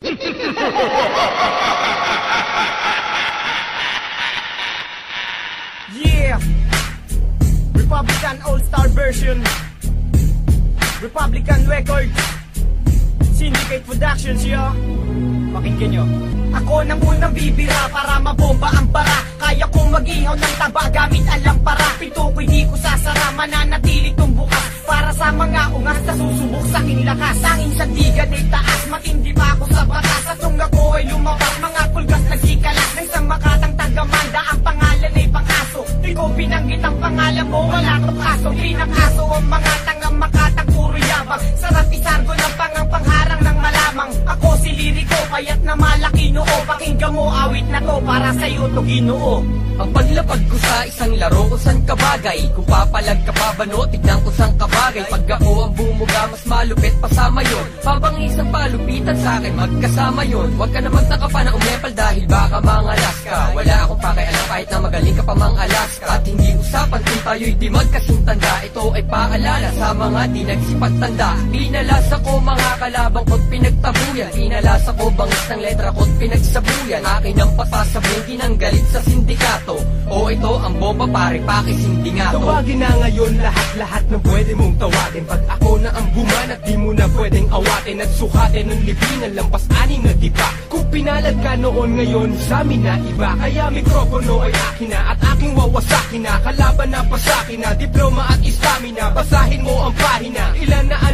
Yeah! Republican All-Star version. Republican Records. Syndicate Productions, yo. Pakinggan nyo. Ako nang unang bibira para mabomba ang bara Kaya kong mag-ihaw ng taba gamit ang lampara Pinto ko'y di ko sasara, mananatili Para sa mga ungas na susubok sa aking lakas. Tanging sandigan ay taas, matindi pa ako sa batas. At nung ako ay lumabas, mga pulgas nagsikalas Nang sa makatang tagamanda, ang pangalan ay pangaso. Di ko binanggit ang pangalan mo, wala to kaso. Pinakaso ang mga tangang makatang puro yabang. Sarap isargo ng payat na malaki noo. Pakinggan mo awit na to. Para sa'yo to ginoo. Ang paglapag ko sa isang laro kung saan kabagay Kung papalag ka pa ba no, tignan ko saan kabagay Pag ako ang bumuga, mas malupit pasama yon Pabangis ang palupitan sa akin, magkasama yon. Huwag ka na magtaka pa na umepal dahil baka mangalas ka. Wala akong pakialam kahit na magaling ka pa mang Alaska At hindi usapan kung tayo'y di magkasintanda Ito ay paalala sa mga di nagsipagtanda Pinalas ako mga kalabang ko't pinagtabuyan. Pinalas ako bangis ng letra ko't pinagsabuyan. Akin ang papasabugin ang galit sa sindikato. O ito ang bomba pare pakisindi nga to Tawagin na ngayon lahat-lahat ng pwede mong tawagin. Pag ako na ang bumanat di mo na pwedeng awatin At sukatin ng libingan lampas aning na diba Kung pinalad ka noon ngayon sa amin na iba. Kaya mikropono ay akin na at aking wawasakin na. Kalaban na pasakin na. Diploma at istamina. Basahin mo ang pahina. na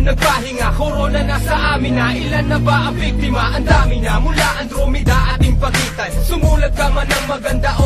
nagpahinga Corona na sa amin na. Ilan na ba ang biktima? Ang dami na. Mula Andromeda ating pagitan. Sumulat ka man ng maganda o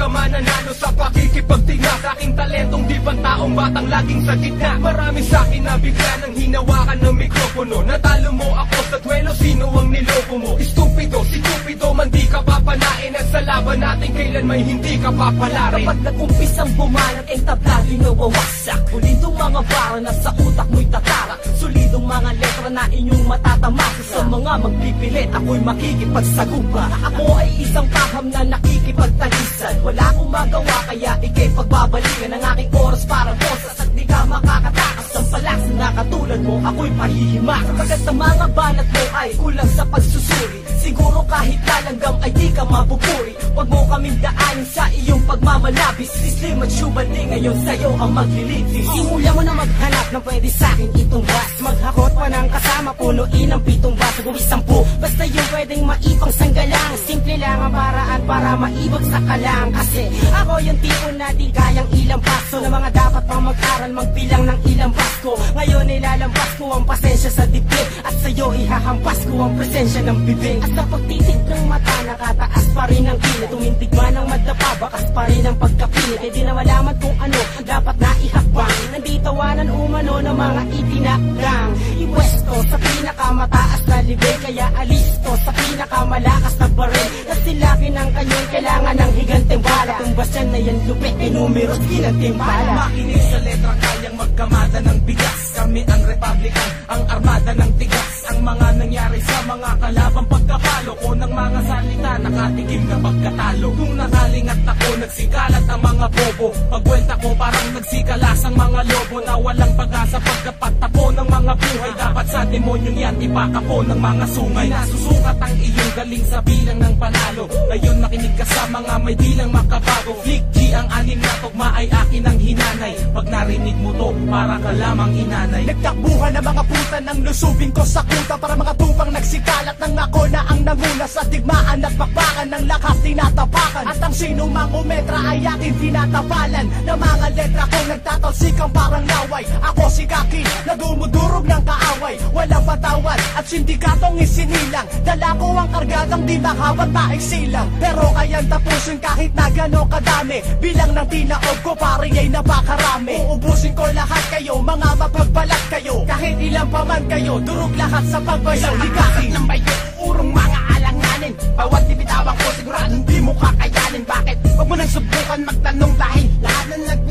ka mananalo sa pakikipagtigna Sa aking talentong di taong batang laging sa gitna. Marami sa akin na bigla nang hinawakan ng mikropono. Natalo mo ako sa duelo Sino ang niloko mo? Estupido, si Cupido man di ka papanain. At sa laban natin kailan may hindi ka papalarin. Kapag nag-umpisang bumanag ang tablado nawawasak. Ulidong mga bara na sa utak mo'y tatara Solidong mga letra na inyong matatamasa Sa mga magpipilit ako'y makikipagsagupa. Ako ay isang paham na nakikipagtalisan. Wala akong magawa kaya ikay pagbabalikan Ang aking oras para bosas at di ka makakatakas Ang palas na katulad mo ako'y pahihimak Pagkat ang mga banat mo ay kulang sa pagsusuri. Siguro kahit talanggam ay di ka mapupuri. Huwag mo kaming daanin sa iyong pagmamalabis Slim at Shubandi ngayon sa'yo ang maglilitis. Simula mo na maghanap ng pwede sa'kin itong bus Maghakot pa ng kasama, punuin ang pitong baso Gawin sampu, basta yung pwedeng maipang sanggalang. Simple lang ang paraan para maibag sa kalang. Kasi ako yung tipo na di kayang ilang paso Na mga dapat pang mag-aral magbilang ng ilang Pasko Ngayon nilalabas ko ang pasensya sa dibdib. At sa'yo ihahampas ko ang presensya ng bibig. At sa pagtitig ng mata nakataas pa rin ang kilid Tumintig man ang madapa, bakas pa rin ang pagkapilit. Eh di na malaman kung ano dapat na ihakbang. Nanditawanan umano ng mga itinakdang Iwesto sa pinakamataas na libe Kaya alisto sa pinakamalakas na baril. Nasilakin ang kanyon, kailangan ng higanteng bala Tumbas yan na yan lupit, numeros ginantimpala Makinig sa letra kayang magkamada ng bigas. Kami ang Republican, ang armada ng tigas. Ang mga nangyari sa mga kalabang pagkapalo ko Ng mga salita. Nakatikim na pagkatalo Kung nakalingat ako, nagsikalat ang mga bobo. Pagwenta ko parang nagsikalas ang mga lobo. Na walang pag-asa pagkapatapo ng mga buhay. Dapat sa demonyong yan ipakapo ng mga sungay. Nasusukat ang iyong galing sa bilang ng panalo. Ngayon makinig ka sa mga may bilang makabago. Flick ang anim na tugma ay akin ang hinanay. Pag narinig mo to, para ka lamang inanay. Nagtakbuhan ng mga puta ng lusubin ko sa kuta Para mga tupang nagsikalat ng ako na ang nanguna Sa digmaan at bakbakan ng lakas tinatapakan. At ang sinong mangumetra ay aking tinatapalan Na mga letra kong nagtatalsikang parang laway Ako si Kaki na dumudurog ng kaaway. Walang patawad at sindikatong isinilang. Dala ko ang kargadang di makawat maisilang Pero kayang tapusin kahit na gano'ng kadami. Bilang ng tinaob ko pare ay napakarami. Uubusin ko lahat kayo, mga mapagbalat kayo. Kahit ilang pa man kayo, durog lahat sa pagbayaw Likaki ng bayo, urong mga alanganin. Bawat dibitawan ko sigurado hindi mo kakayanin. Bakit? Huwag mo nang subukan magtanong dahil Lahat na nagpiling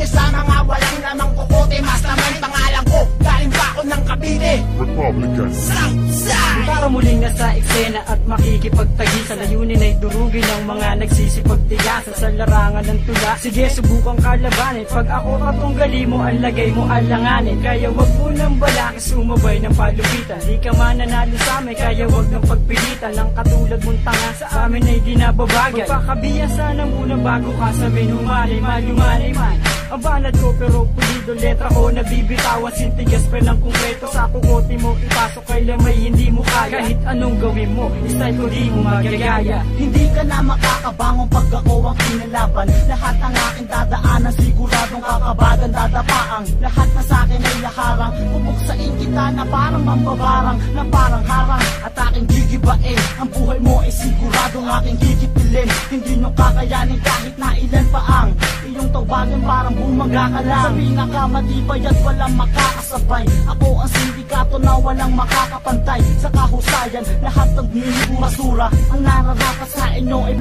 niya sa mga walang namang kukote. Mastermind pangalan ko Galing pa ako ng Cavite. Republican. Southside Para muling nasa eksena at makikipagtagi Sa layunin ay durugin ang mga nagsisipagtigasan Sa larangan ng tula. Sige subukan kalabanin Pag ako katunggali mo ang lagay mo alanganin Kaya wag mo nang balaki sumabay ng palupitan. Di ka mananalo sa amin Kaya wag nang pagpilitan. Ang katulad mong tanga sa amin ay di nababagal Magpakabiyasan ng unang bago ka sa menumali Malumanay man ang banat ko pero pulido letra ko. Nabibitawan sintigas pa ng konkreto Sa kukote mo ipasok kay lamay hindi mo kaya. Kahit anong gawin mo, style ko di mo magagaya Hindi ka na makakabangon pag ako ang kinalaban. Lahat ng aking dadaanan siguradong kakabagan dadapaang. Lahat na sa akin ay laharang Pupuksain kita na parang mambabarang Na parang harang. At aking gigibain Ang buhay mo ay siguradong aking gigipilin Hindi nyo kakayanin kahit na ilan pa ang Iyong tawagan parang bumaga ka lang Sa pinakamatibay at walang makakasabay Ako ang sindikato na walang makakapantay. Sa kahusayan lahat ng masura Ang nararapat sa inyo ay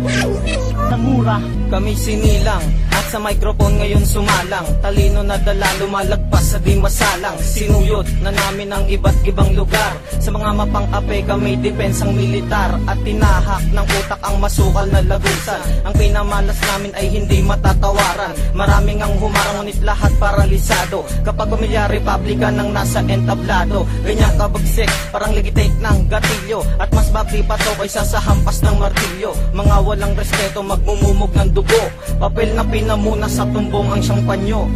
na mura. Kami sinilang at sa microphone ngayon sumalang. Talino na dala lumalagpas sa di masalang. Sinuyot na namin ang iba't ibang lugar. Sa mga mapang-ape kami depensang militar At tinahak ng utak ang masukal na lagusan Ang pinamalas namin ay hindi matatawaran. Maraming ang humarang ngunit lahat paralisado. Kapag pamilya republican ang nasa entablado. Ganyan kabagsik parang legitate ng gatilyo. At mas bakli pa to kaysa sa hampas ng martilyo. Mga walang respeto magmumumog ng dugo. Papel na pinamuna sa tumbong ang siyang panyo